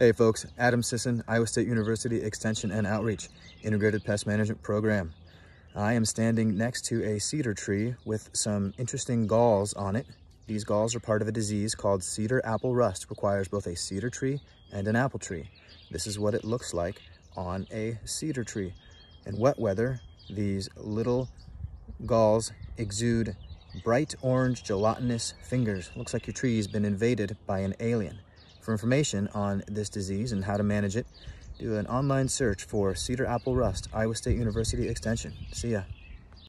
Hey folks, Adam Sisson, Iowa State University Extension and Outreach, Integrated Pest Management Program. I am standing next to a cedar tree with some interesting galls on it. These galls are part of a disease called cedar apple rust, requires both a cedar tree and an apple tree. This is what it looks like on a cedar tree. In wet weather, these little galls exude bright orange gelatinous fingers. Looks like your tree's been invaded by an alien. For information on this disease and how to manage it, do an online search for cedar apple rust, Iowa State University Extension. See ya.